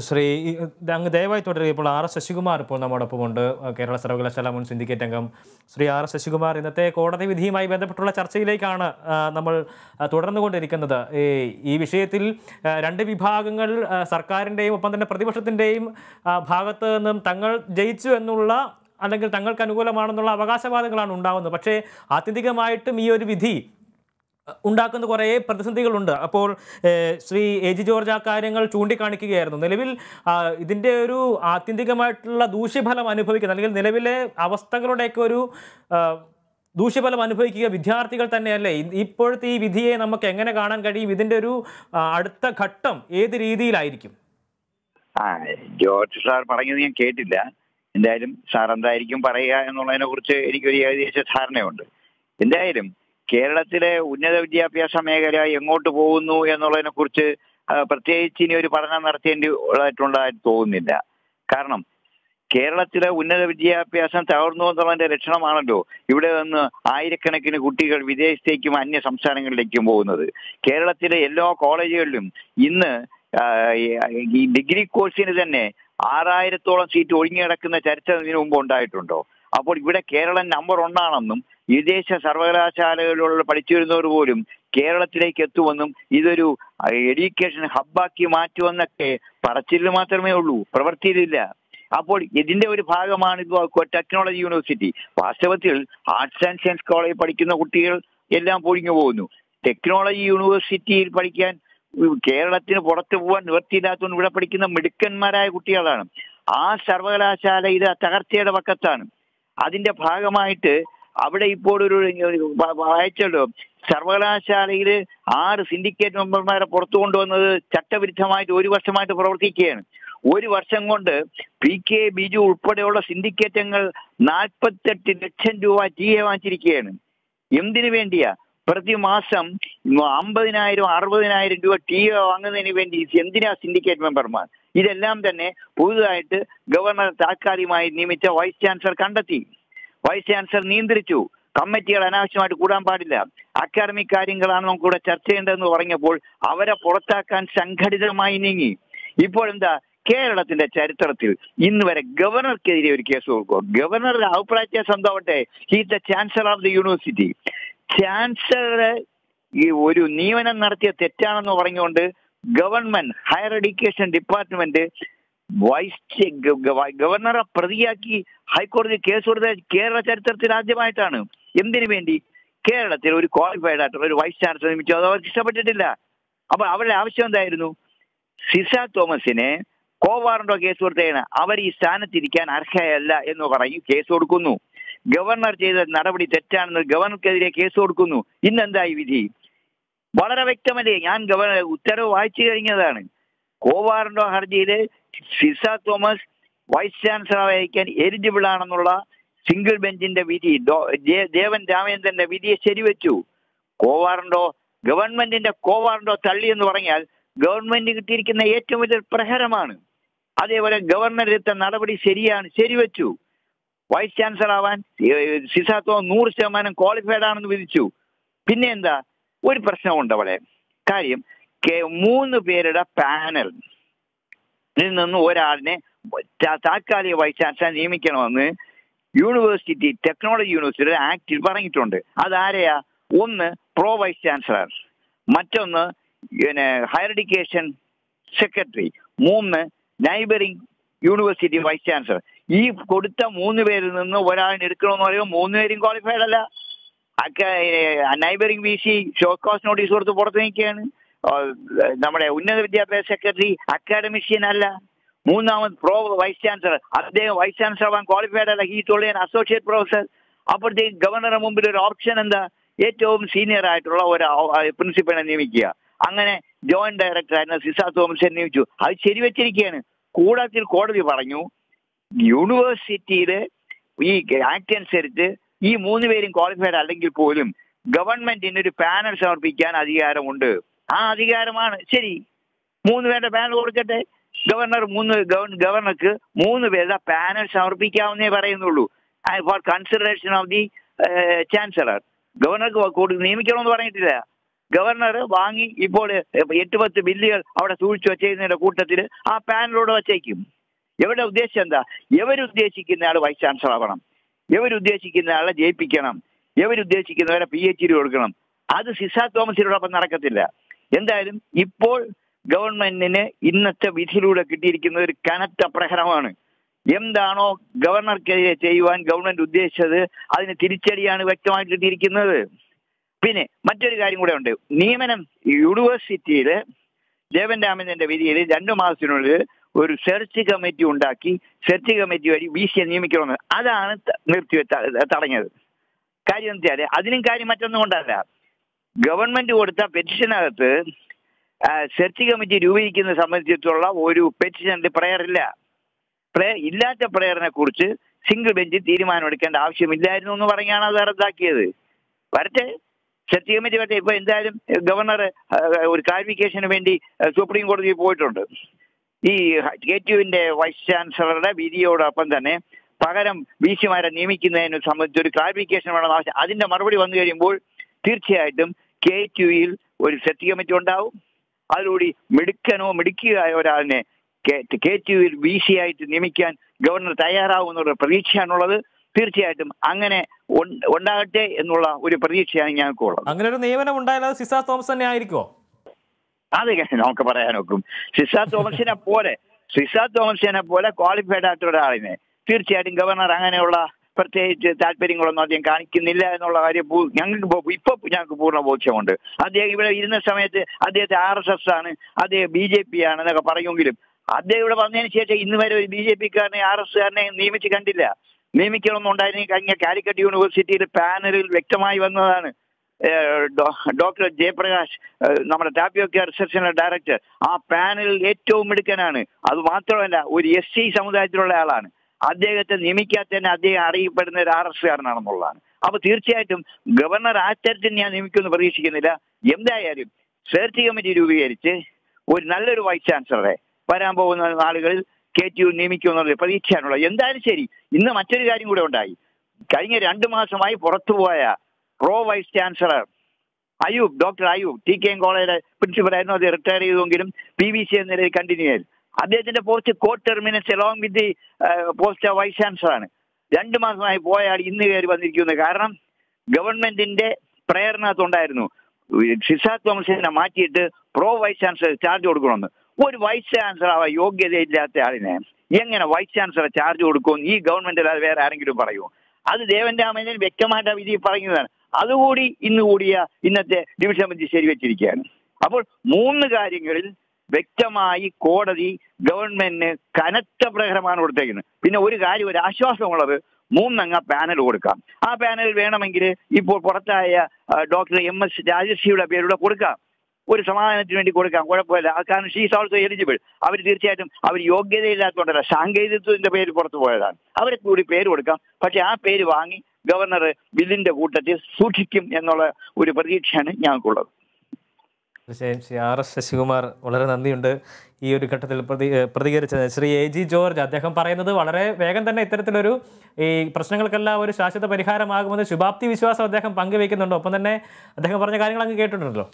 ശ്രീ അങ്ങ് ദയവായി തുടരുക. ഇപ്പോൾ ആർ എസ് ശശികുമാർ ഇപ്പോൾ നമ്മോടൊപ്പമുണ്ട്. കേരള സർവകലാശാല മുൻ സിൻഡിക്കേറ്റ് അംഗം ശ്രീ ആർ എസ് ശശികുമാർ ഇന്നത്തെ കോടതി വിധിയുമായി ബന്ധപ്പെട്ടുള്ള ചർച്ചയിലേക്കാണ് നമ്മൾ തുടർന്നുകൊണ്ടിരിക്കുന്നത്. ഈ വിഷയത്തിൽ രണ്ട് വിഭാഗങ്ങൾ സർക്കാരിന്റെയും ഒപ്പം തന്നെ പ്രതിപക്ഷത്തിന്റെയും ഭാഗത്ത് നിന്നും തങ്ങൾ ജയിച്ചു എന്നുള്ള അല്ലെങ്കിൽ തങ്ങൾക്ക് അനുകൂലമാണെന്നുള്ള അവകാശവാദങ്ങളാണ് ഉണ്ടാകുന്നത് പക്ഷേ ആത്യന്തികമായിട്ടും ഈ ഒരു വിധി ഉണ്ടാക്കുന്ന കുറേ പ്രതിസന്ധികളുണ്ട്. അപ്പോൾ ശ്രീ എ ജി ജോർജ് ആ കാര്യങ്ങൾ ചൂണ്ടിക്കാണിക്കുകയായിരുന്നു. നിലവിൽ ഇതിന്റെ ഒരു ആത്യന്തികമായിട്ടുള്ള ദൂഷ്യഫലം അനുഭവിക്കുന്ന അല്ലെങ്കിൽ നിലവിലെ അവസ്ഥകളുടെയൊക്കെ ഒരു ദൂഷ്യഫലം അനുഭവിക്കുക വിദ്യാർത്ഥികൾ തന്നെയല്ലേ? ഇപ്പോഴത്തെ ഈ വിധിയെ നമുക്ക് എങ്ങനെ കാണാൻ കഴിയും? ഇതിന്റെ ഒരു അടുത്ത ഘട്ടം ഏത് രീതിയിലായിരിക്കും? ആ ജോർജ് സാർ പറഞ്ഞത് ഞാൻ കേട്ടില്ല. എന്തായാലും സാർ എന്തായിരിക്കും പറയുക എന്നുള്ളതിനെ കുറിച്ച് എനിക്കൊരു ഏകദേശ ധാരണയുണ്ട്. എന്തായാലും കേരളത്തിലെ ഉന്നത വിദ്യാഭ്യാസ മേഖല എങ്ങോട്ട് പോകുന്നു എന്നുള്ളതിനെ കുറിച്ച് പ്രത്യേകിച്ച് ഇനി ഒരു പഠനം നടത്തേണ്ടി ഉള്ളതായിട്ടുണ്ടായിട്ട് തോന്നുന്നില്ല. കാരണം കേരളത്തിലെ ഉന്നത വിദ്യാഭ്യാസം തകർന്നു എന്നുള്ളതിന്റെ ലക്ഷണമാണല്ലോ ഇവിടെ നിന്ന് ആയിരക്കണക്കിന് കുട്ടികൾ വിദേശത്തേക്കും അന്യ സംസ്ഥാനങ്ങളിലേക്കും പോകുന്നത്. കേരളത്തിലെ എല്ലാ കോളേജുകളിലും ഇന്ന് ഈ ഡിഗ്രി കോഴ്സിന് തന്നെ ആറായിരത്തോളം സീറ്റ് ഒഴിഞ്ഞു കിടക്കുന്ന ചരിത്രം ഇതിനു മുമ്പ് ഉണ്ടായിട്ടുണ്ടോ? അപ്പോൾ ഇവിടെ കേരളം നമ്പർ ഒന്നാണെന്നും വിദേശ സർവകലാശാലകളിലുള്ള പഠിച്ചു വരുന്നവർ പോലും കേരളത്തിലേക്ക് എത്തുമെന്നും ഇതൊരു എഡ്യൂക്കേഷൻ ഹബ്ബാക്കി മാറ്റുമെന്നൊക്കെ പറച്ചിൽ മാത്രമേ ഉള്ളൂ പ്രവൃത്തിയിലില്ല. അപ്പോൾ ഇതിന്റെ ഒരു ഭാഗമാണ് ഇത് ടെക്നോളജി യൂണിവേഴ്സിറ്റി വാസ്തവത്തിൽ ആർട്സ് ആൻഡ് സയൻസ് കോളേജിൽ പഠിക്കുന്ന കുട്ടികൾ എല്ലാം പൊഴിഞ്ഞു പോകുന്നു. ടെക്നോളജി യൂണിവേഴ്സിറ്റിയിൽ പഠിക്കാൻ കേരളത്തിന് പുറത്തു പോകാൻ നിവൃത്തിയില്ലാത്തതുകൊണ്ട് ഇവിടെ പഠിക്കുന്ന മിടുക്കന്മാരായ കുട്ടികളാണ്. ആ സർവകലാശാല ഇത് തകർച്ചയുടെ പക്കത്താണ് അതിന്റെ ഭാഗമായിട്ട് അവിടെ ഇപ്പോൾ ഒരു വായിച്ചല്ലോ. സർവകലാശാലയിൽ ആറ് സിൻഡിക്കേറ്റ് മെമ്പർമാരെ പുറത്തു കൊണ്ടുവന്നത് ചട്ടവിരുദ്ധമായിട്ട് ഒരു വർഷമായിട്ട് പ്രവർത്തിക്കുകയാണ്. ഒരു വർഷം കൊണ്ട് പി കെ ബിജു ഉൾപ്പെടെയുള്ള സിൻഡിക്കേറ്റങ്ങൾ നാൽപ്പത്തെട്ട് ലക്ഷം രൂപ ടി വാങ്ങിച്ചിരിക്കുകയാണ്. എന്തിനു വേണ്ടിയാ? പ്രതിമാസം അമ്പതിനായിരം അറുപതിനായിരം രൂപ ടി എ വാങ്ങുന്നതിന് വേണ്ടി എന്തിനാ സിൻഡിക്കേറ്റ് മെമ്പർമാർ ഇതെല്ലാം തന്നെ പുതുതായിട്ട് ഗവർണർ താൽക്കാലികമായി നിയമിച്ച വൈസ് ചാൻസലർ കണ്ടെത്തി. വൈസ് ചാൻസലർ നിയന്ത്രിച്ചു. കമ്മിറ്റികൾ അനാവശ്യമായിട്ട് കൂടാൻ പാടില്ല. അക്കാദമിക് കാര്യങ്ങളാണ് നമുക്ക് ഇവിടെ ചർച്ച ചെയ്യേണ്ടതെന്ന് പറഞ്ഞപ്പോൾ അവരെ പുറത്താക്കാൻ സംഘടിതമായി നീങ്ങി. ഇപ്പോൾ എന്താ കേരളത്തിന്റെ ചരിത്രത്തിൽ ഇന്ന് വരെ ഗവർണർക്കെതിരെ ഒരു കേസ് കൊടുക്കുക ഗവർണറുടെ അഭിപ്രായ വ്യത്യാസം എന്താവട്ടെ he the chancellor of the university chancellor ഈ ഒരു നിയമനം നടത്തിയ തെറ്റാണെന്ന് പറഞ്ഞുകൊണ്ട് government higher education department vice ഗവർണറെ പ്രതിയാക്കി ഹൈക്കോടതി കേസ് കൊടുത്ത കേരള ചരിത്രത്തിൽ ആദ്യമായിട്ടാണ്. എന്തിനു വേണ്ടി? കേരളത്തിൽ ഒരു ക്വാളിഫൈഡ് ആയിട്ടുള്ള ഒരു വൈസ് ചാൻസലർ നിയമിച്ചു. അത് അവർക്ക് ഇഷ്ടപ്പെട്ടിട്ടില്ല. അപ്പൊ അവരുടെ ആവശ്യം എന്തായിരുന്നു? സിസ തോമസിനെ കോവാറിന്റെ കേസ് കൊടുത്തതാണ്. അവർ ഈ സ്ഥാനത്തിരിക്കാൻ അർഹയല്ല എന്ന് പറഞ്ഞ് കേസ് കൊടുക്കുന്നു. ഗവർണർ ചെയ്ത നടപടി തെറ്റാണെന്ന് ഗവർണർക്കെതിരെ കേസ് കൊടുക്കുന്നു. ഇന്നെന്തായി വിധി? വളരെ വ്യക്തമല്ലേ? ഞാൻ ഗവർണർ ഉത്തരവ് വായിച്ചു കഴിഞ്ഞതാണ്. കോവാറിന്റെ ഹർജിയിൽ സിസ തോമസ് വൈസ് ചാൻസലറായിരിക്കാൻ എലിജിബിൾ ആണെന്നുള്ള സിംഗിൾ ബെഞ്ചിന്റെ വിധി ദേവൻ രാമചന്ദ്രന്റെ വിധിയെ ശരിവെച്ചു. കോവാറിന്റെ ഗവൺമെന്റിന്റെ കോവാറിന്റെ തള്ളി എന്ന് പറഞ്ഞാൽ ഗവൺമെന്റ് കിട്ടിയിരിക്കുന്ന ഏറ്റവും വലിയ പ്രഹരമാണ്. അതേപോലെ ഗവർണർ എടുത്ത നടപടി ശരിയാണ് ശരിവെച്ചു. വൈസ് ചാൻസലർ ആവാൻ സിസാത്തോ നൂറ് ശതമാനം ക്വാളിഫൈഡ് ആണെന്ന് വിധിച്ചു. പിന്നെ എന്താ? ഒരു പ്രശ്നമുണ്ട് അവിടെ കാര്യം മൂന്ന് പേരുടെ പാനൽ നിന്ന് ഒരാളിനെ താൽക്കാലിക വൈസ് ചാൻസലർ നിയമിക്കണമെന്ന് യൂണിവേഴ്സിറ്റി ടെക്നോളജി യൂണിവേഴ്സിറ്റി ആക്ടിൽ പറഞ്ഞിട്ടുണ്ട്. അതാരെയാ? ഒന്ന് പ്രോ വൈസ് ചാൻസലർ മറ്റൊന്ന് പിന്നെ ഹയർ എഡ്യൂക്കേഷൻ സെക്രട്ടറി മൂന്ന് നൈബറിംഗ് യൂണിവേഴ്സിറ്റി വൈസ് ചാൻസലർ ഈ കൊടുത്ത മൂന്ന് പേരിൽ നിന്ന് ഒരാളിനെ എടുക്കണമെന്ന് പറയുമ്പോൾ മൂന്ന് പേരും ക്വാളിഫൈഡ് അല്ല. Neighbouring V C show cause notice കൊടുത്ത് പുറത്തു നിൽക്കുകയാണ്. നമ്മുടെ ഉന്നത വിദ്യാഭ്യാസ സെക്രട്ടറി അക്കാഡമിഷ്യൻ അല്ല. മൂന്നാമത് പ്രോ വൈസ് ചാൻസലർ അദ്ദേഹം വൈസ് ചാൻസലർ ആവാൻ ക്വാളിഫൈഡ് അല്ല. ഹീ ടോളി അസോസിയേറ്റ് പ്രൊഫസർ അപ്പോഴത്തേക്ക് ഗവർണറുടെ മുമ്പിൽ ഒരു ഓപ്ഷൻ എന്താ? ഏറ്റവും സീനിയർ ആയിട്ടുള്ള ഒരു പ്രിൻസിപ്പലിനെ നിയമിക്കുക. അങ്ങനെ ജോയിന്റ് ഡയറക്ടർ ആയിരുന്ന സിസ തോമസിനെ നിയമിച്ചു. അത് ശരിവെച്ചിരിക്കുകയാണ്. കൂടാത്തിൽ കോടതി പറഞ്ഞു യൂണിവേഴ്സിറ്റിയിൽ ഈ ആക്ട് അനുസരിച്ച് ഈ മൂന്ന് പേരും ക്വാളിഫൈഡ് അല്ലെങ്കിൽ പോലും ഗവൺമെന്റിന് ഒരു പാനൽ സമർപ്പിക്കാൻ അധികാരമുണ്ട്. ആ അധികാരമാണ്. ശരി. മൂന്ന് പേരുടെ പാനൽ കൊടുക്കട്ടെ. ഗവർണർ മൂന്ന് ഗവ- ഗവർണർക്ക് മൂന്ന് പേരുടെ പാനൽ സമർപ്പിക്കാവുന്നേ പറയുന്നുള്ളൂ. For consideration of the chancellor ഗവർണർക്ക് നിയമിക്കണമെന്ന് പറഞ്ഞിട്ടില്ല. ഗവർണർ വാങ്ങി ഇപ്പോൾ എട്ട് പത്ത് ബില്ലുകൾ അവിടെ സൂക്ഷിച്ചു വച്ചതിന്റെ കൂട്ടത്തിൽ ആ പാനലോട് വച്ചേക്കും. എവിടെ ഉദ്ദേശം എന്താ? എവരുദ്ദേശിക്കുന്ന ആൾ വൈസ് ചാൻസലർ ആവണം. എവരുദ്ദേശിക്കുന്ന ആളെ ജയിപ്പിക്കണം എവരുദ്ദേശിക്കുന്നവരെ പി എച്ച് ഡി കൊടുക്കണം. അത് സിസ തോമസിനോടൊപ്പം നടക്കത്തില്ല. എന്തായാലും ഇപ്പോൾ ഗവൺമെന്റിന് ഇന്നത്തെ വിധിയിലൂടെ കിട്ടിയിരിക്കുന്ന ഒരു കനത്ത പ്രഹരമാണ്. എന്താണോ ഗവർണർക്കെതിരെ ചെയ്യുവാൻ ഗവൺമെന്റ് ഉദ്ദേശിച്ചത് അതിന് തിരിച്ചടിയാണ് വ്യക്തമായിട്ട് കിട്ടിയിരിക്കുന്നത്. പിന്നെ മറ്റൊരു കാര്യം കൂടെ ഉണ്ട്. നിയമനം യൂണിവേഴ്സിറ്റിയിൽ ദേവൻ രാമചന്ദ്രന്റെ വിധിയിൽ രണ്ടു മാസത്തിനുള്ളിൽ ഒരു സെർച്ച് കമ്മിറ്റി ഉണ്ടാക്കി സെർച്ച് കമ്മിറ്റി വഴി വി സിയെ നിയമിക്കണമെന്ന്. അതാണ് നിർത്തി തടഞ്ഞത്. കാര്യം എന്താ വെച്ചാൽ അതിനും കാര്യം മറ്റൊന്നും കൊണ്ടല്ല. ഗവൺമെന്റ് കൊടുത്ത പെറ്റിഷനകത്ത് സെർച്ച് കമ്മിറ്റി രൂപീകരിക്കുന്നത് സംബന്ധിച്ചിട്ടുള്ള ഒരു പെറ്റിഷനിൽ ഇല്ല. പ്രയർ ഇല്ലാത്ത പ്രയറിനെ കുറിച്ച് സിംഗിൾ ബെഞ്ച് തീരുമാനമെടുക്കേണ്ട ആവശ്യമില്ലായിരുന്നു എന്ന് പറഞ്ഞാണ് അത് റദ്ദാക്കിയത് വരട്ടെ. സെർച്ച് കമ്മിറ്റി വരട്ടെ. ഇപ്പൊ എന്തായാലും ഗവർണർ ഒരു ക്ലാരിഫിക്കേഷന് വേണ്ടി സുപ്രീം കോടതിയിൽ പോയിട്ടുണ്ട്. ഈ കെ ടുവിന്റെ വൈസ് ചാൻസലറുടെ വിധിയോടൊപ്പം തന്നെ പകരം വി സിമാരെ നിയമിക്കുന്നതിനെ സംബന്ധിച്ച് ഒരു ക്ലാരിഫിക്കേഷൻ വേണമെന്ന് ആവശ്യം. അതിന്റെ മറുപടി വന്നു കഴിയുമ്പോൾ തീർച്ചയായിട്ടും കെ ടുയിൽ ഒരു സെറ്റ് കമ്മിറ്റി ഉണ്ടാവും. അതിലൂടെ മിടുക്കനോ മിടുക്കിയായ ഒരാളിനെ കെ ടുവിൽ വി സി ആയിട്ട് നിയമിക്കാൻ ഗവർണർ തയ്യാറാവും എന്നുള്ള പ്രതീക്ഷയാണുള്ളത്. തീർച്ചയായിട്ടും അങ്ങനെ ഉണ്ടാകട്ടെ എന്നുള്ള ഒരു പ്രതീക്ഷയാണ് ഞങ്ങൾക്കുള്ളത്. അങ്ങനെ ഒരു നിയമനം ഉണ്ടായാലും സിസാസ് തോമസ് തന്നെ ആയിരിക്കുമോ അത് നമുക്ക് പറയാൻ നോക്കും. സിസ തോമസിനെ പോലെ സിസ തോമസിനെ പോലെ ക്വാളിഫൈഡ് ആയിട്ട് ഒരാളിനെ തീർച്ചയായിട്ടും ഗവർണർ അങ്ങനെയുള്ള പ്രത്യേകിച്ച് താല്പര്യങ്ങളൊന്നും അദ്ദേഹം കാണിക്കുന്നില്ല എന്നുള്ള കാര്യം പൂ- ഞങ്ങൾക്ക് ഇപ്പൊ- ഞങ്ങൾക്ക് പൂർണ ബോധ്യമുണ്ട്. അദ്ദേഹം ഇവിടെ ഇരുന്ന സമയത്ത് അദ്ദേഹത്തെ ആർ എസ് എസ് ആണ് അദ്ദേഹം ബി ജെ പി ആണ് എന്നൊക്കെ പറയുമെങ്കിലും അദ്ദേഹം ഇവിടെ വന്നതിന് ശേഷം ഇന്ന് വരെ ഒരു ബി ജെ പിക്കാരനെ ആർ എസ് കാരനെ നിയമിച്ച് കണ്ടില്ല. നിയമിക്കണമെന്നുണ്ടായിരുന്നു കഴിഞ്ഞ കാലിക്കറ്റ് യൂണിവേഴ്സിറ്റിയുടെ പാനലിൽ വ്യക്തമായി വന്നതാണ്. ഡോക്ടർ ജയപ്രകാശ് നമ്മുടെ ടാപ്പിയോക്ക റിസർച്ചിന്റെ ഡയറക്ടർ ആ പാനലിൽ ഏറ്റവും മിടുക്കനാണ്. അത് മാത്രമല്ല ഒരു എസ് സി സമുദായത്തിലുള്ള ആളാണ്. അദ്ദേഹത്തെ നിയമിക്കാതെ തന്നെ അദ്ദേഹം അറിയപ്പെടുന്ന ഒരു ആർ എസ് കാരനാണെന്നുള്ളതാണ്. അപ്പൊ തീർച്ചയായിട്ടും ഗവർണർ ആ തരത്തിൽ ഞാൻ നിയമിക്കുമെന്ന് പ്രതീക്ഷിക്കുന്നില്ല. എന്തായാലും സെർച്ച് കമ്മിറ്റി രൂപീകരിച്ച് ഒരു നല്ലൊരു വൈസ് ചാൻസലറെ വരാൻ പോകുന്ന നാളുകളിൽ കെ ടി യു നിയമിക്കുമെന്നുള്ള പ്രതീക്ഷയാണുള്ളത്. എന്തായാലും ശരി ഇന്ന് മറ്റൊരു കാര്യം കൂടെ ഉണ്ടായി. കഴിഞ്ഞ രണ്ടു മാസമായി പുറത്തുപോയ pro vice chancellor Ayub doctor Ayub T K M കോളേജിലെ പ്രിൻസിപ്പൽ ആയിരുന്നു. അത് റിട്ടയർ ചെയ്തുവെങ്കിലും പി വി സി എന്ന നിലയിൽ കണ്ടിന്യൂ ചെയ്തു അദ്ദേഹത്തിന്റെ post co terminus along with the post of vice chancellor ആണ്. രണ്ടു മാസമായി പോയാൽ ഇന്ന് കയറി വന്നിരിക്കുന്നത്. കാരണം ഗവൺമെന്റിന്റെ പ്രേരണത്തുണ്ടായിരുന്നു ഷിസാ തോമസിനെ മാറ്റിയിട്ട് പ്രോ വൈസ് ചാൻസലർ ചാർജ് കൊടുക്കണമെന്ന്. ഒരു വൈസ് ചാൻസലർ ആവാൻ യോഗ്യതയില്ലാത്ത ആളിനെ എങ്ങനെ വൈസ് ചാൻസലർ ചാർജ് കൊടുക്കും ഈ ഗവൺമെന്റ് അല്ലാതെ വേറെ ആരെങ്കിലും പറയുമോ? അത് ദേവൻ രാമചന്ദ്രൻ വ്യക്തമായിട്ട് വിധി പറയുന്നതാണ്. അതുകൂടി ഇന്ന് കൂടിയ ഇന്നത്തെ ഡിവിഷൻ ബെഞ്ച് ശരിവെച്ചിരിക്കുകയാണ്. അപ്പോൾ മൂന്ന് കാര്യങ്ങളിൽ വ്യക്തമായി കോടതി ഗവൺമെന്റിന് കനത്ത പ്രഹരമാണ് കൊടുത്തേക്കുന്നത്. പിന്നെ ഒരു കാര്യം ഒരു ആശ്വാസമുള്ളത് മൂന്നംഗ പാനൽ കൊടുക്കാം. ആ പാനൽ വേണമെങ്കിൽ ഇപ്പോൾ പുറത്തായ ഡോക്ടർ എം എസ് രാജശ്രീയുടെ പേരുടെ കൊടുക്കാം. ഒരു സമാധാനത്തിന് വേണ്ടി കൊടുക്കാം. കുഴപ്പമില്ല. കാരണം ഷീസ് ഓൾസോ എലിജിബിൾ അവർ തീർച്ചയായിട്ടും അവർ യോഗ്യതയില്ലാത്തതുകൊണ്ടല്ല സാങ്കേതികത്വത്തിന്റെ പേര് പുറത്തു പോയതാണ് അവരെ കൂടി പേര് കൊടുക്കാം. പക്ഷെ ആ പേര് വാങ്ങി ഗവർണർ ബില്ലിന്റെ കൂട്ടത്തിൽ സൂക്ഷിക്കും എന്നുള്ള ഒരു പ്രതീക്ഷയാണ് ഞങ്ങൾക്കുള്ളത്. തീർച്ചയായും ശ്രീ ആർ എസ് ശശികുമാർ വളരെ നന്ദിയുണ്ട് ഈ ഒരു ഘട്ടത്തിൽ പ്രതി പ്രതികരിച്ചത് ശ്രീ എ ജി ജോർജ് അദ്ദേഹം പറയുന്നത് വളരെ വേഗം തന്നെ ഇത്തരത്തിലൊരു ഈ പ്രശ്നങ്ങൾക്കെല്ലാം ഒരു ശാശ്വത പരിഹാരമാകുമെന്ന് ശുഭാപ്തി വിശ്വാസം അദ്ദേഹം പങ്കുവയ്ക്കുന്നുണ്ട് ഒപ്പം തന്നെ അദ്ദേഹം പറഞ്ഞ കാര്യങ്ങൾ അങ്ങ് കേട്ടിട്ടുണ്ടല്ലോ.